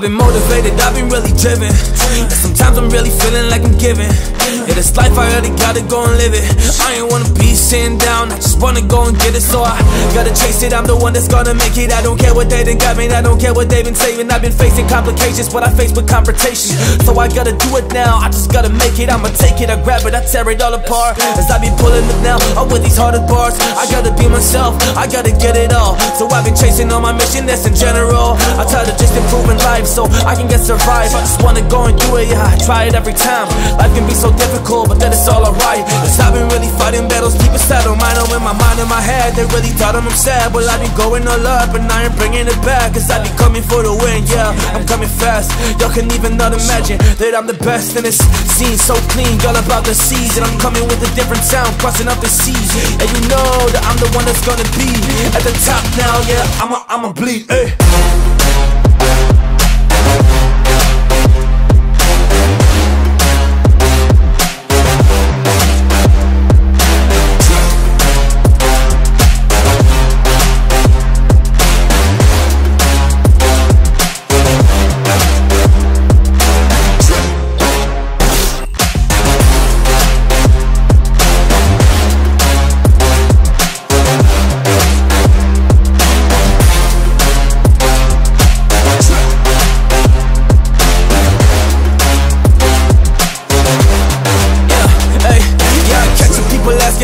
I've been motivated, I've been really driven. And sometimes I'm really feeling like I'm giving. Yeah, this life I already gotta go and live it. I ain't wanna be sitting down, I just wanna go and get it. So I gotta chase it, I'm the one that's gonna make it. I don't care what they done got me, I don't care what they've been saying. I've been facing complications, but I face with confrontation. So I gotta do it now, I just gotta make it. I'ma take it, I grab it, I tear it all apart. As I be pulling it now, I'm with these hardest bars. I gotta be myself, I gotta get it all. So I've been chasing on my mission, that's in general. I try to just improve in life so I can get survive. I just wanna go and do it, yeah, I try it every time. Life can be so difficult, but then it's all alright. Cause I've been really fighting battles deep inside of mine. I'm in my mind and my head, they really thought I'm sad. Well, I be going all up, and I ain't bringing it back. Cause I be coming for the win, yeah, I'm coming fast. Y'all can even not imagine that I'm the best in this scene. So clean, Y'all about the seas. And I'm coming with a different sound, crossing up the seas. And you know that I'm the one that's gonna be at the top now, yeah, I'ma, I'ma bleed, eh.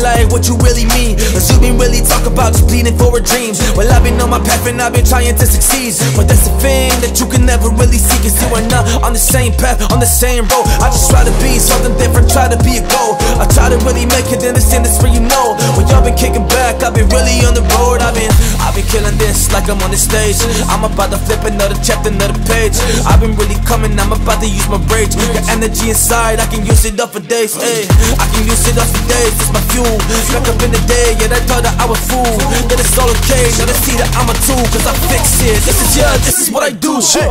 Like, what you really mean? Assuming really talk about just pleading for a dream. Well, I've been on my path and I've been trying to succeed. But that's the thing that you can never really see. Cause you are not on the same path, on the same road. I just try to be something different, try to be a goal. I try to really make it in this industry, you know. When y'all been kicking back, I've been really on the road. I've been killing this like I'm on the stage. I'm about to flip another chapter, another page. I've been really coming, I'm about to use my rage. The energy inside, I can use it up for days. Hey, I can use it up for days. It's my fuel. Back up in the day, yeah, I thought that I was fool. That it's all okay. Now they see that I'm a tool, cause I fix it. This is yeah, this is what I do. Hey.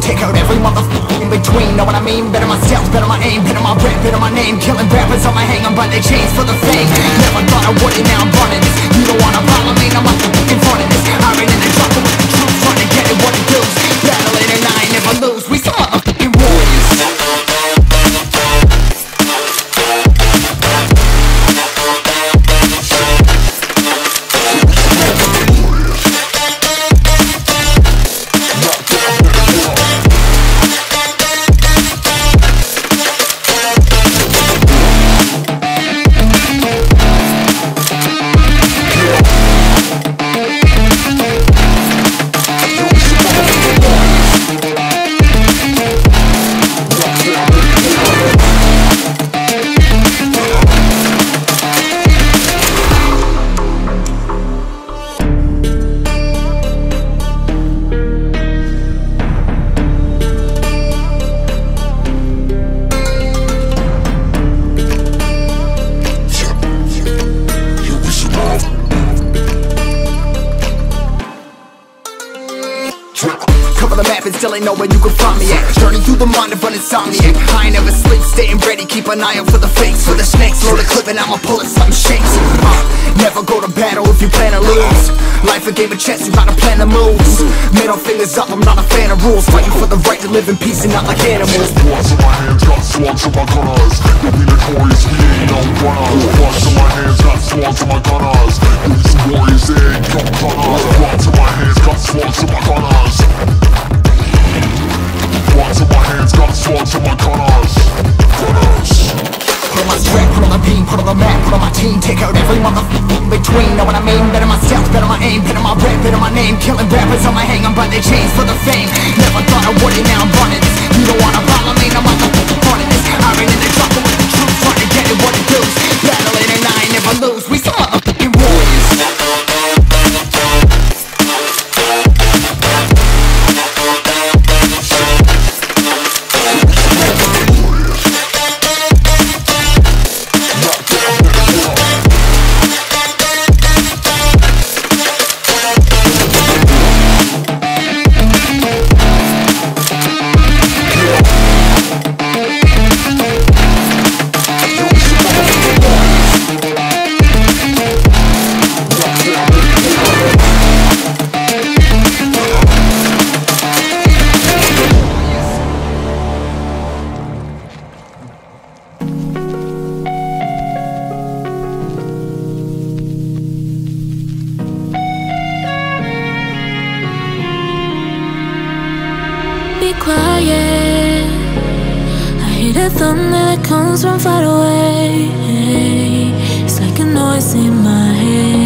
team Take out every motherfucker in between, know what I mean? Better myself, better my aim, better my rap, better my name. Killing rappers on my hang, I'm by their chains for the fame. Never thought I would it, now I'm running this. You don't wanna follow me, I'm in front of this. I ran in the jungle with the truth, trying to get it what it does Battling and I ain't never lose, still ain't know you can find me at. Journey through the mind of an insomniac. I ain't never sleep, staying ready, keep an eye out for the fakes. For the snakes, load the clip and I'ma pull it, something shakes. Uh, Never go to battle if you plan to lose. Life a game of chess, you gotta plan the moves Middle fingers up, I'm not a fan of rules. Fighting for the right to live in peace and not like animals. Bloods in my hands, got swords in my gunners. You'll be notorious, we ain't no runners. Bloods in my hands, got swords in my gunners. Be some warriors, they ain't no gunners Bloods in my hands, got swords in my gunners myself, better my rap, better my name Killing rappers on my hang, I'm by their chains for the fame. Never thought I would it, now I'm running comes from far away. It's like a noise in my head.